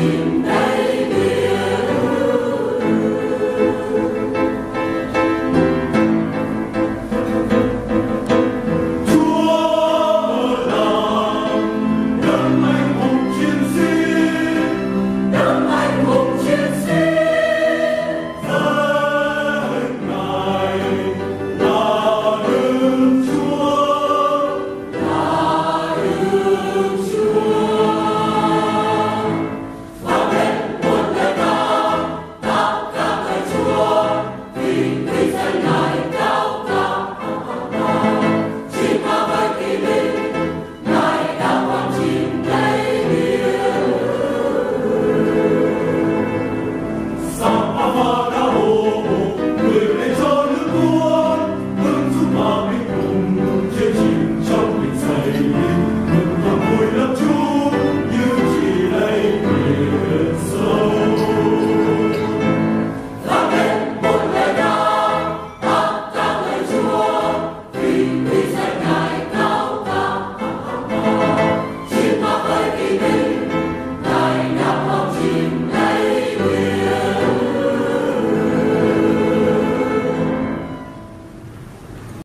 you.